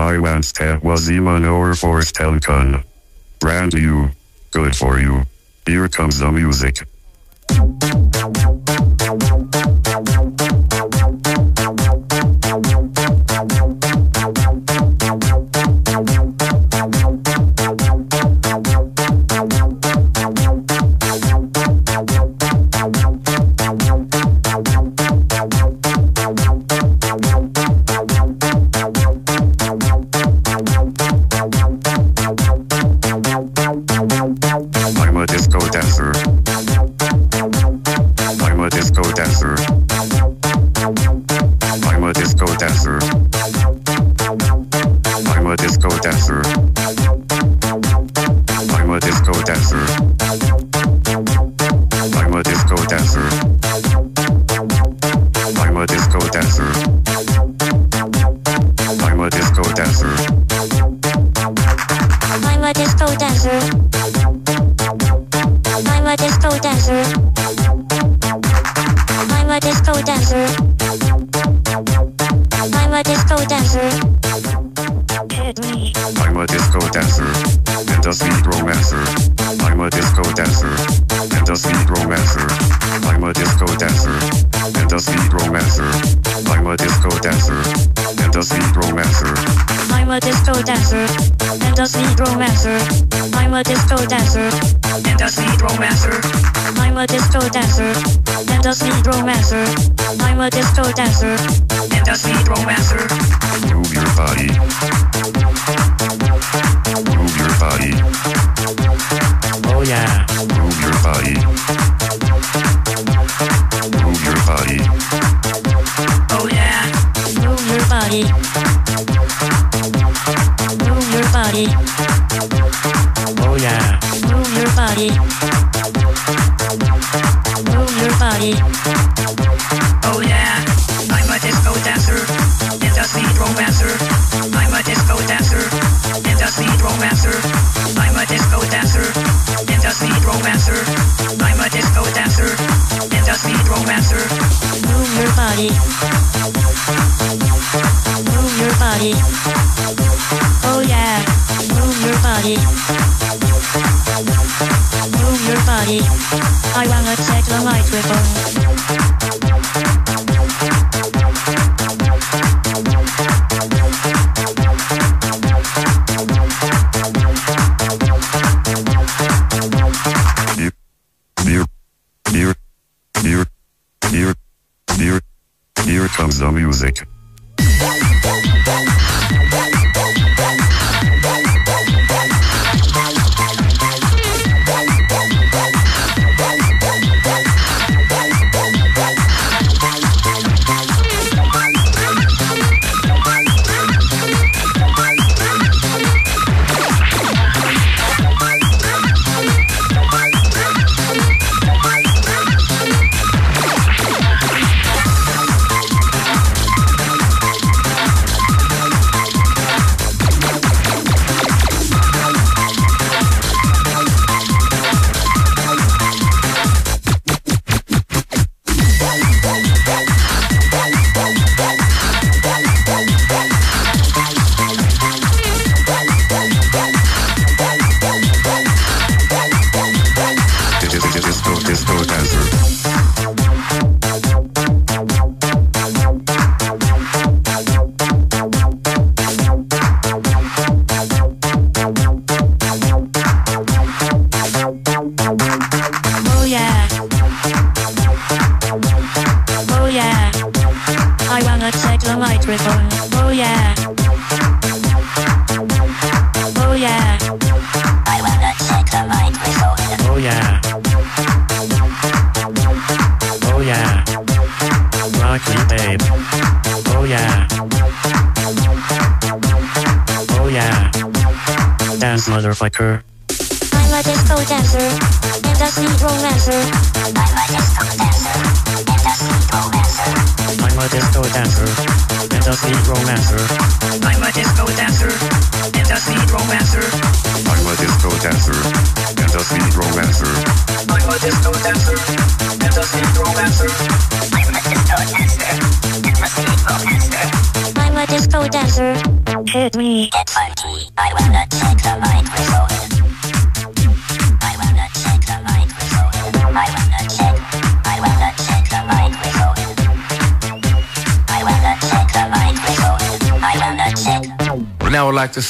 My once was even our first telecon. Brand new. Good for you. Here comes the music. dancer. I'm a disco dancer.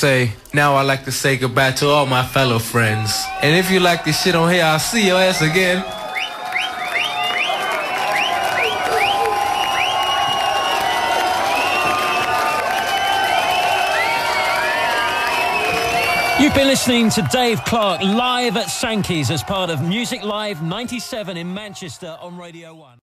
Say, now I like to say goodbye to all my fellow friends. And if you like this shit on here, I'll see your ass again. You've been listening to Dave Clarke live at Sankey's as part of Music Live 97 in Manchester on Radio 1.